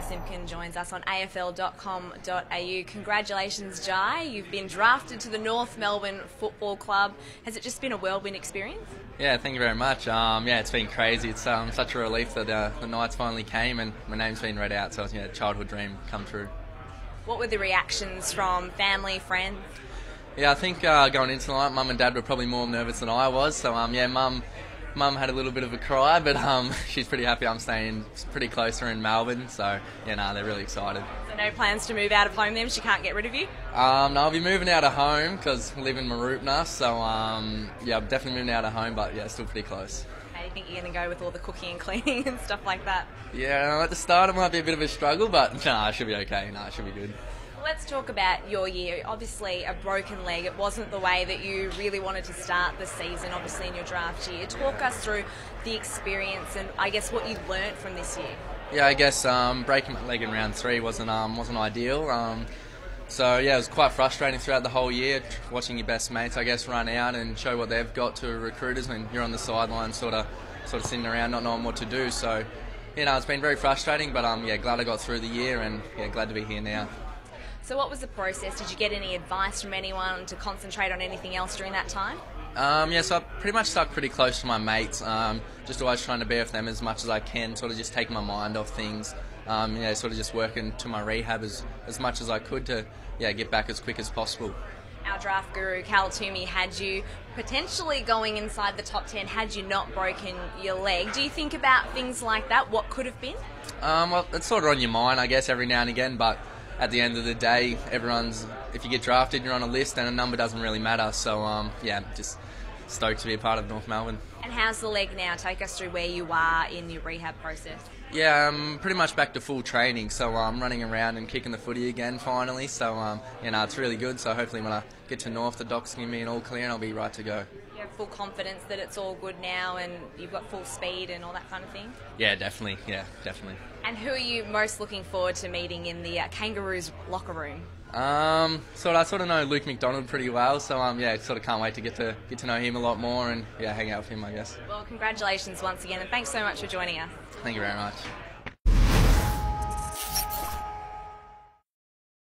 Jy Simpkin joins us on afl.com.au. Congratulations, Jy. You've been drafted to the North Melbourne Football Club. Has it just been a whirlwind experience? Yeah, thank you very much. Um, yeah, it's been crazy. It's um, such a relief that uh, the nights finally came and my name's been read out. So, it's yeah, a childhood dream come true. What were the reactions from family, friends? Yeah, I think uh, going into the night, mum and dad were probably more nervous than I was. So, um, yeah, mum Mum had a little bit of a cry, but um, she's pretty happy I'm staying pretty close in Melbourne. So, yeah, no, they're really excited. So, no plans to move out of home then? She can't get rid of you? Um, no, I'll be moving out of home because I live in Mooroopna. So, um, yeah, I'm definitely moving out of home, but yeah, still pretty close. How do you think you're going to go with all the cooking and cleaning and stuff like that? Yeah, at the start it might be a bit of a struggle, but no, nah, it should be okay. No, it should be good. Let's talk about your year. Obviously, a broken leg. It wasn't the way that you really wanted to start the season, obviously, in your draft year. Talk us through the experience and I guess what you learnt from this year. Yeah, I guess um, breaking my leg in round three wasn't um, wasn't ideal. Um, so yeah, it was quite frustrating throughout the whole year, watching your best mates, I guess, run out and show what they've got to recruiters when you're on the sideline, sort of, sort of sitting around not knowing what to do. So, you know, it's been very frustrating, but um, yeah, glad I got through the year and yeah, glad to be here now. So, what was the process? Did you get any advice from anyone to concentrate on anything else during that time? Um, yeah, so I pretty much stuck pretty close to my mates. Um, just always trying to be with them as much as I can, sort of just taking my mind off things. Um, you know, sort of just working to my rehab as, as much as I could to yeah get back as quick as possible. Our draft guru Cal Twomey had you potentially going inside the top ten had you not broken your leg. Do you think about things like that? What could have been? Um, well, it's sort of on your mind, I guess, every now and again, but at the end of the day, everyone's if you get drafted, you're on a list, and a number doesn't really matter. So um, yeah, just stoked to be a part of North Melbourne. And how's the leg now? Take us through where you are in your rehab process. Yeah, I'm pretty much back to full training, so I'm um, running around and kicking the footy again finally. So um, you know, it's really good. So hopefully, when I get to North, the docs give me an all clear, and I'll be right to go. You have full confidence that it's all good now, and you've got full speed and all that kind of thing. Yeah, definitely. Yeah, definitely. And who are you most looking forward to meeting in the uh, Kangaroos locker room? Um, sort of, I sort of know Luke McDonald pretty well, so um, yeah, sort of can't wait to get to get to know him a lot more and yeah, hang out with him, I guess. Well, congratulations once again, and thanks so much for joining us. Thank you very much.